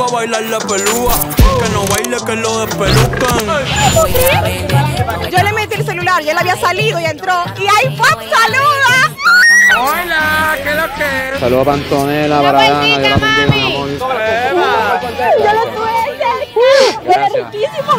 pongo a bailar la pelúa. Que no baile, que lo despelucan. Yo le metí el celular, ya él había salido y entró. Y ahí ¡pop! saluda. Hola, ¿qué es lo que es? Saludos a Pantonela, Dios la bendiga, amor. Yo lo tuve. Riquísimo.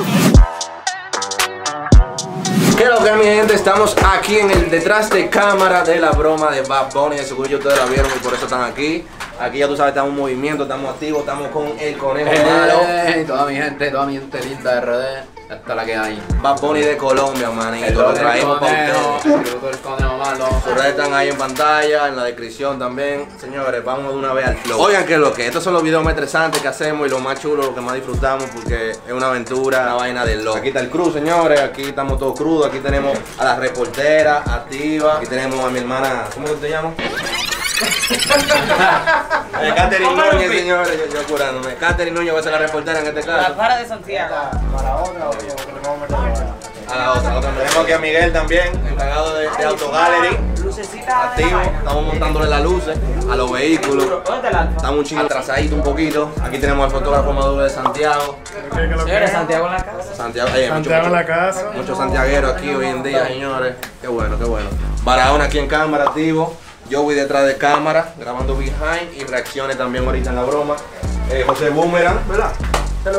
¿Qué lo que mi gente? Estamos aquí en el detrás de cámara de la broma de Bad Bunny. De seguro ustedes la vieron y por eso están aquí. Aquí ya tú sabes, estamos en movimiento, estamos activos, estamos con el conejo malo. Hey, toda mi gente, toda mi gente linda de RD, esta es la que hay. Bad Bunny de Colombia, manito. El Lo del traemos para ustedes. el del conejo malo. Sus redes están ahí en pantalla, en la descripción también. Señores, vamos de una vez al flow. Oigan que lo que, estos son los videos más estresantes que hacemos y lo más chulo, lo que más disfrutamos porque es una aventura, una vaina de loco. Aquí está el cruz, señores, aquí estamos todos crudos, aquí tenemos a la reportera activa, aquí tenemos a mi hermana, ¿cómo te llamas? Eh, Catherine Núñez, señores, yo, yo curándome. Catherine Núñez va a ser la reportera en este caso. Para de Santiago. A la otra, otra. Tenemos aquí a Miguel también, encargado de, de Auto Gallery. Lucecita. activo, estamos montándole las luces a los vehículos. Estamos un chingo atrasadito un poquito. Aquí tenemos al fotógrafo maduro de Santiago. Señores, Santiago en la casa. Santiago, eh, mucho- Santiago en la casa. Muchos santiagueros aquí hoy en día, señores. Qué bueno, qué bueno. Barahona aquí en cámara, activo. Yo voy detrás de cámara, grabando behind y reacciones también ahorita en la broma. Eh, José Boomerang, ¿verdad?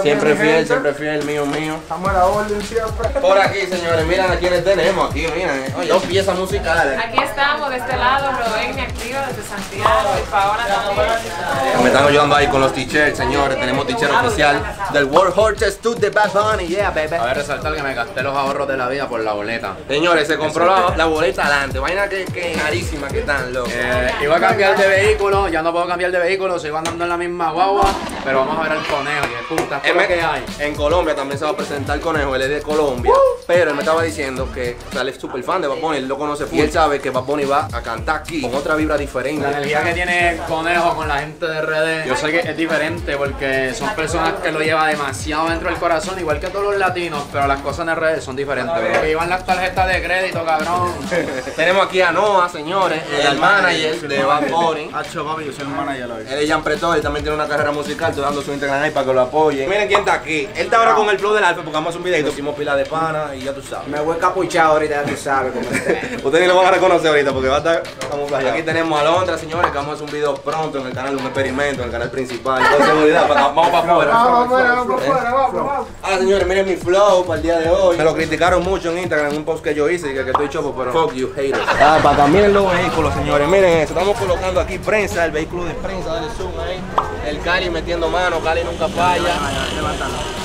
Siempre fiel, siempre fiel, mío, mío. Estamos a la orden siempre. Por aquí, señores, miren a quienes tenemos aquí, miren. eh. Oye, dos piezas musicales. Aquí estamos, de este lado, Roden activa desde Santiago y Paola también. Me están ayudando ahí con los t-shirts, señores. Tenemos t-shirt oficial del World Horses to the Bad Bunny. Yeah, baby. A ver, resaltar que me gasté los ahorros de la vida por la boleta. Señores, se compró la, la boleta adelante. Vaina que, que carísima que están, loco. Eh, iba a cambiar de vehículo, ya no puedo cambiar de vehículo, sigo andando en la misma guagua, pero vamos a ver al conejo, y de puta, ¿qué es lo que hay? En Colombia también se va a presentar el conejo, él es de Colombia. Pero él me estaba diciendo que o sea, él es súper fan de Bad Bunny, él lo conoce full. Y él sabe que Bad Bunny va a cantar aquí con otra vibra diferente. La energía que tiene el conejo con la gente de RD, yo sé que es diferente porque son personas que lo llevan demasiado dentro del corazón, igual que todos los latinos, pero las cosas en RD son diferentes. Porque llevan las tarjetas de crédito, cabrón. Tenemos aquí a Noah, señores, el manager de Bad Bunny. Hacho, papi, yo soy un manager hoy. Él es Jan Pretor, él también tiene una carrera musical, estoy dando su Instagram ahí para que lo Miren quién está aquí. Él está ahora con el flow del alfa porque vamos a hacer un video. Hicimos pila de pana y ya tú sabes. Me voy capuchado ahorita, ya tú sabes cómo está. Ustedes ni lo van a reconocer ahorita porque va a estar camuflajeado. Aquí tenemos a Londra, señores, que vamos a hacer un video pronto en el canal, un experimento, en el canal principal. Con seguridad, para- vamos para afuera. Vamos afuera, vamos afuera, vamos, vamos. Ah, señores, miren mi flow para el día de hoy. Me lo criticaron mucho en Instagram en un post que yo hice y que, que estoy chopo, pero fuck you, haters. Ah, para también los vehículos, señores. Miren eso, estamos colocando aquí prensa, el vehículo de prensa, dale zoom ahí. El Cali metiendo mano, Cali nunca falla.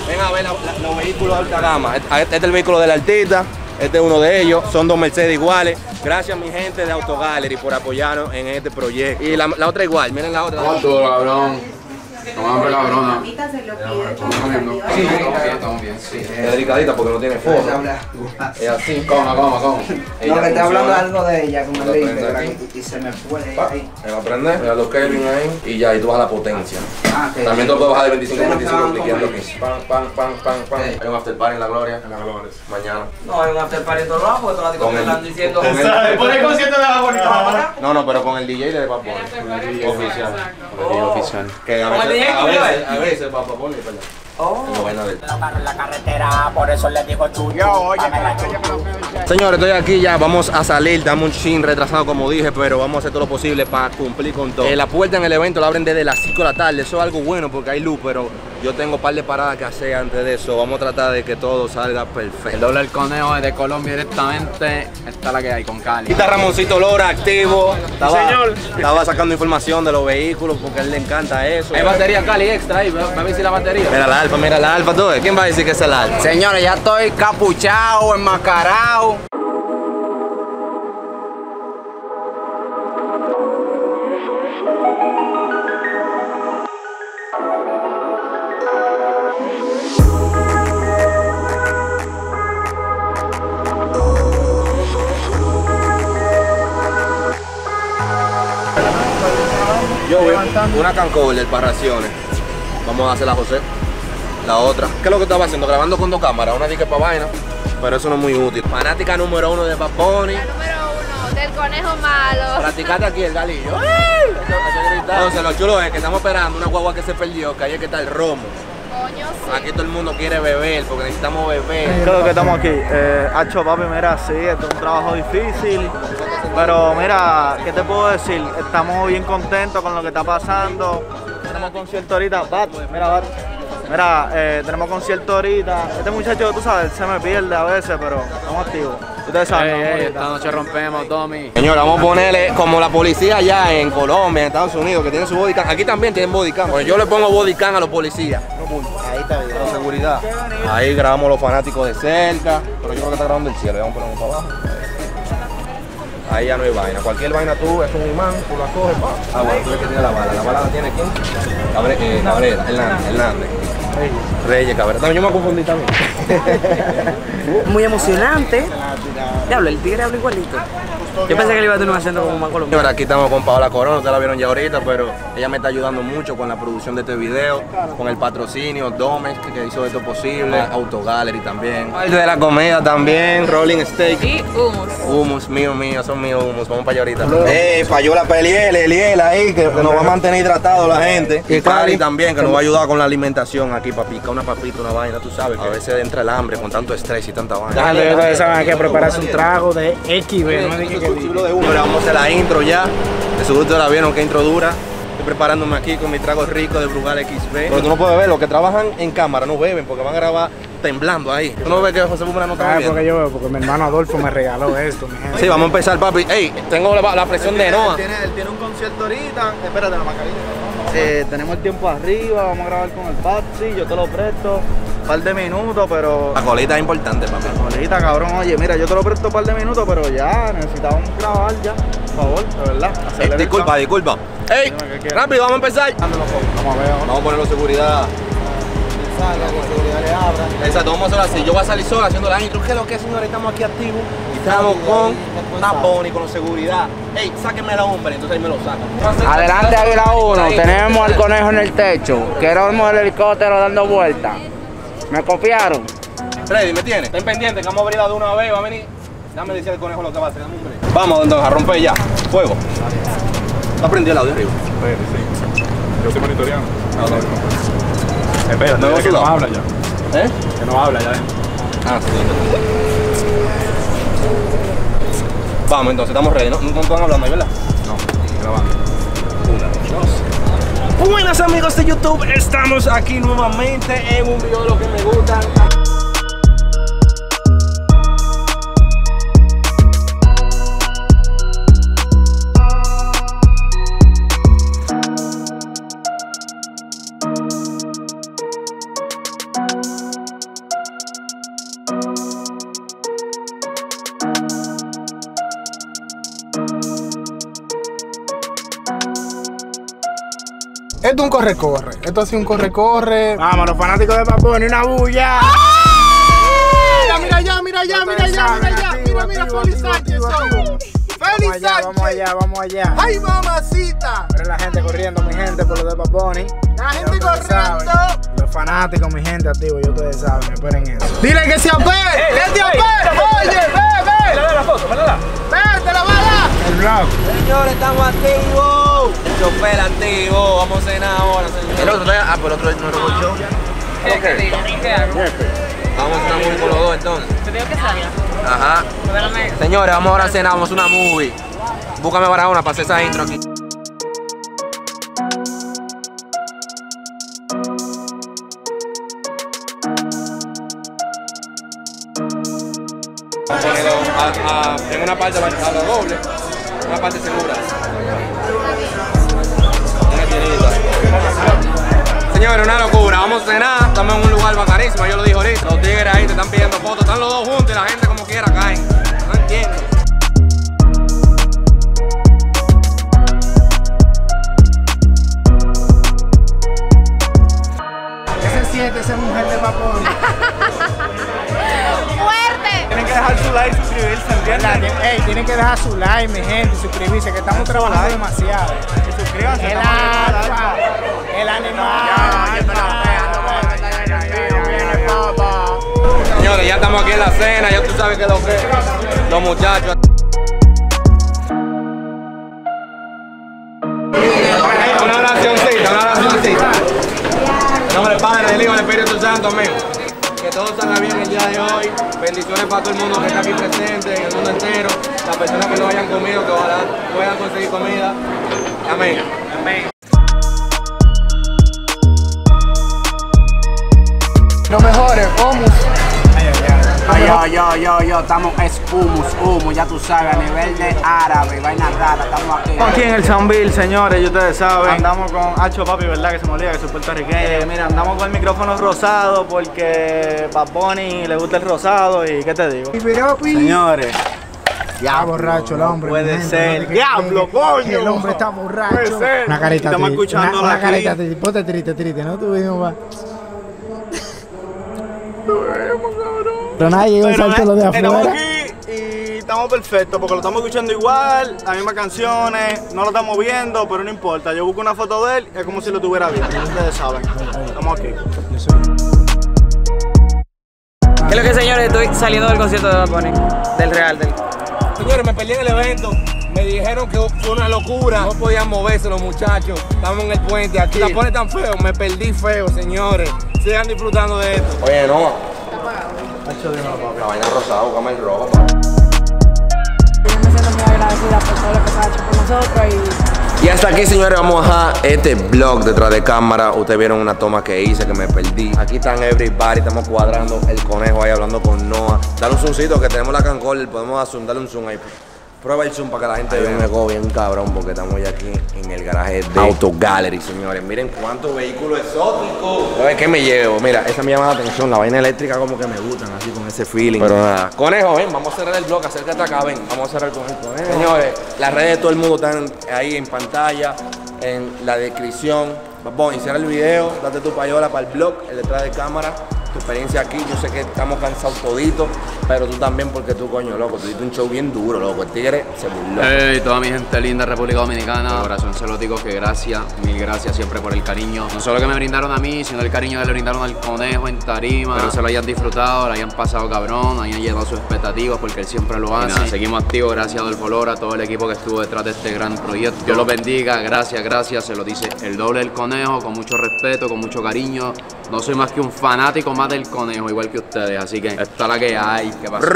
Ven a ver los vehículos de alta gama. Este, este es el vehículo del artista. Este es uno de ellos, son dos Mercedes iguales. Gracias mi gente de Auto Gallery por apoyarnos en este proyecto. Y la, otra igual, miren la otra. No hambre, cabrona. Sí, estamos bien, estamos bien, sí. Es delicadita porque no tiene forma. Es así. Coma, coma, coma. No, que está hablando algo de ella, como le dije, y se me fue ahí. Se va a prender, mira los Kelvin ahí y ya, y tú bajas la potencia. Ah, También tú puedes bajar de 25 a Ustedes 25 estaban cliqueando aquí. Pam, pam, pam, pam, pam. Hay un after party en la gloria. En la Glores. Mañana. No, hay un after party en todos lados, porque todas las Con discotecas el- están diciendo. con el- Pon el concierto de la bonita. No, no, pero con el DJ de Papá Oficial. Oh. oficial. Que a Con veces, A veces, eh. a veces Papá Pone, perdón. Oh. En la carretera, por eso le digo la chuyo. Señores, estoy aquí ya, vamos a salir, estamos un chin retrasado como dije, pero vamos a hacer todo lo posible para cumplir con todo. Eh, la puerta en el evento la abren desde las 5 de la tarde, eso es algo bueno porque hay luz, pero yo tengo un par de paradas que hacer antes de eso, vamos a tratar de que todo salga El perfecto. doble del conejo es de Colombia directamente. Esta es la que hay con Cali. Aquí está Ramoncito Lora activo, estaba, estaba sacando información de los vehículos porque a él le encanta eso. Hay batería Cali extra ahí, ve a ver si la batería. Mira la alfa, mira la alfa, todo. ¿Quién va a decir que es el alfa? Señores, ya estoy capuchado, enmascarado. Una cancover para raciones. Vamos a hacer la José. La otra. ¿Qué es lo que estaba haciendo? Grabando con dos cámaras. Una dique para vaina. Pero eso no es muy útil. Fanática número uno de Bunny. La número uno No, del conejo malo. Practicate aquí el galillo. Entonces, lo chulo es que estamos esperando una guagua que se perdió, que ahí es que está el romo. Coño, sí. Aquí todo el mundo quiere beber porque necesitamos beber. Creo que estamos aquí. Eh, Hacho, papi, mira, sí, esto es un trabajo difícil. Pero mira, ¿qué te puedo decir? Estamos bien contentos con lo que está pasando. Tenemos concierto ahorita. Bat, mira, Bat. Mira, eh, tenemos concierto ahorita. Este muchacho, tú sabes, se me pierde a veces, pero estamos activos. Ustedes saben. Ey, estamos ey, esta noche rompemos, Tommy. Señor, vamos a ponerle como la policía allá en Colombia, en Estados Unidos, que tiene su bodycam. Aquí también tienen bodycam. Pues yo le pongo bodycam a los policías. Ahí está bien. La seguridad. Ahí grabamos los fanáticos de cerca. Pero yo creo que está grabando el cielo. Vamos a ponerlo para abajo. Ahí ya no hay vaina. Cualquier vaina tú es un imán, tú la coges, pa. Ah, bueno, tú ves que tiene la bala. ¿La bala la tiene quién? Cabre, eh, Cabrera, Hernández, Hernández. Reyes Cabrera. También yo me confundí también. Muy emocionante. Diablo, el tigre habla igualito. Yo pensé que le iba a tener un acento como más colombiano. Señora, aquí estamos con Paola Corona, ustedes la vieron ya ahorita, pero ella me está ayudando mucho con la producción de este video, con el patrocinio, Domes, que, hizo esto posible, Autogallery también. Parte de la comida también, Rolling Steak. Y humus. Humus, mío, mío, son míos humus, vamos para allá ahorita. Eh, falló la Peliel, Eliel ahí, que, nos va a mantener hidratados la gente. Y Cari también, que nos va a ayudar con la alimentación aquí, para picar una papita, una vaina, tú sabes, que a veces entra el hambre con tanto estrés y tanta vaina. Dale, ustedes saben que prepararse un trago de XB, no de que Ahora vamos a hacer la intro ya. De seguro ustedes la vieron que intro dura. Estoy preparándome aquí con mi trago rico de Brugal XB. Pero tú no puedes ver, los que trabajan en cámara no beben porque van a grabar temblando ahí. ¿Tú no ves que José Bumera no está Ah, porque yo veo, porque mi hermano Adolfo me regaló esto, mi gente. Sí, vamos a empezar, papi. Ey, tengo la, la presión de Noah. Él tiene, él tiene un concierto ahorita. Espérate, la mascarilla. Eh, tenemos el tiempo arriba, vamos a grabar con el Patsy, yo te lo presto. Un par de minutos, pero. La colita es importante, papi. Ahorita, cabrón, oye, mira, yo te lo presto un par de minutos, pero ya necesitábamos grabar ya. Por favor, de verdad. El disculpa, disculpa. Ey, rápido, vamos a empezar. Vamos a ver, vamos Vamos a ponerlo seguridad. salga, que seguridad le abra. Exacto, vamos a hacerlo así. Yo voy a salir solo haciendo la intro. ¿Qué es lo que, señores? Estamos aquí activos. Estamos con Tapón y con seguridad. Ey, sáquenme la hombre, entonces ahí me lo sacan. Adelante, Águila 1. Tenemos al conejo en el techo. Queremos el helicóptero dando vueltas. ¿Me copiaron? Freddy, ¿me tienes? Ten pendiente, que vamos a abrir de una vez, va a venir. Dame decir al conejo lo que va a hacer, dame un break. Vamos, entonces, a romper ya. Fuego. Está prendido el audio arriba. Yo estoy monitoreando. Espera, No, que no habla ya. ¿Eh? Que no habla ya. Ah, sí. Vamos, entonces, estamos ready, ¿no? No están hablando ¿verdad? No, grabando. Buenas amigos de YouTube, estamos aquí nuevamente en un video de lo que me gusta. Esto es un corre-corre. Esto ha sido un corre-corre. Vamos, los fanáticos de Papón, una bulla. Mira, mira allá, mira allá, mira allá, mira allá. Mira, mira, Félix Sánchez. Félix Sánchez. Vamos allá, vamos allá. ¡Ay, mamacita! Pero la gente corriendo, mi gente, por lo de Paponi. La gente corriendo. Los fanáticos, mi gente, activo, yo ustedes saben, esperen eso. Dile que se apegue, que se apegue. Oye, ve, ve. Dale la foto, dale la. Ve, te la va a dar. El blog. Señores, estamos activos. El chofer activo. Vamos a cenar ahora, señores. El otro está. Ah, pero el otro no lo escuchó. ¿Qué, digo? ¿Qué hago? Vamos a cenar movie con los dos entonces. Te digo que salga. Ajá. Señores, vamos ahora a cenar, vamos a una movie. Búscame para una para hacer esa intro aquí. Vamos a ponerlo a- a- en una parte a lo doble, una parte segura. Señores, una locura. Vamos a cenar. Estamos en un lugar bacanísimo. Yo lo dije ahorita. Los tigres ahí te están pidiendo fotos. Están los dos juntos y la gente como quiera caen. ¿Entiendes? Tienen que dejar su like, mi gente, suscribirse, que estamos trabajando demasiado. Que suscríbanse. El alfa, el animal. Señores, ya estamos aquí en la cena, ya tú sabes que lo que los muchachos. Una oracioncita, una oracioncita. Nombre del Padre, del Hijo, del Espíritu Santo, amén. Que todo salga bien el día de hoy. Bendiciones para todo el mundo que está aquí presente, en el mundo entero. Las personas que no hayan comido, que ojalá puedan conseguir comida. Amén. Amén. Los mejores, Omus. Ay, yo, yo, yo, yo, estamos es humus, humus, ya tú sabes, a nivel de árabe, vaina rara, estamos aquí. Aquí en el Sanville, señores, y ustedes saben. Andamos con Hacho Papi, ¿verdad? Que se me olvida que soy puertorriqueño. Eh, mira, andamos con el micrófono rosado porque Bad Bunny le gusta el rosado y ¿qué te digo? Señores. Ya borracho el hombre. Puede ser. no Diablo, que- coño. que El hombre está borracho. Puede ser. Una carita Estamos escuchando una, la una carita clip. triste. Ponte triste, triste, ¿no? Tú mismo va. Pero nada, llegó el salto lo de Estamos afuera. aquí y estamos perfectos porque lo estamos escuchando igual, las mismas canciones, no lo estamos viendo, pero no importa. Yo busco una foto de él y es como si lo tuviera viendo. Ustedes saben. Estamos aquí. ¿Qué es lo que señores? Estoy saliendo del concierto de Bad Bunny. Del real, del. Señores, me perdí en el evento. Me dijeron que fue una locura. No podían moverse los muchachos. Estamos en el puente aquí. La pone tan feo. Me perdí feo, señores. Sigan disfrutando de esto. Oye, no. La vaina rosada, buscame el rojo. Yo me siento muy agradecida por todo lo que se ha hecho por nosotros y Y hasta aquí, señores, vamos a dejar este vlog detrás de cámara. Ustedes vieron una toma que hice que me perdí. Aquí están everybody, estamos cuadrando el conejo ahí hablando con Noah. Dale un zoomcito que tenemos la cancol, podemos dar zoom, dale un zoom ahí. Prueba el zoom para que la gente vea. un ego bien cabrón porque estamos ya aquí en el garaje de Auto Gallery, señores. Miren cuántos vehículos exóticos. Qué me llevo. Mira, esa me llama la atención. La vaina eléctrica como que me gustan, así con ese feeling. Pero nada. Conejo, ven, vamos a cerrar el blog. Acércate acá, ven. Vamos a cerrar con el conejo. Señores, las redes de todo el mundo están ahí en pantalla, en la descripción. Vamos, y cierra el video, date tu payola para el blog, el detrás de cámara, tu experiencia aquí. Yo sé que estamos cansados toditos, pero tú también porque tú, coño, loco, tú diste un show bien duro, loco. El tigre se burló. Hey, toda mi gente linda de República Dominicana, de corazón se los digo que gracias, mil gracias siempre por el cariño. No solo que me brindaron a mí, sino el cariño que le brindaron al conejo en tarima. Espero se lo hayan disfrutado, lo hayan pasado cabrón, hayan llenado sus expectativas porque él siempre lo hace. Nada, seguimos activos, gracias a Adolfo Lora, a todo el equipo que estuvo detrás de este gran proyecto. Dios los bendiga, gracias, gracias, se lo dice el doble del conejo, con mucho respeto, con mucho cariño. No soy más que un fanático más del conejo, igual que ustedes, así que esta es la que hay. ¿Qué pasa?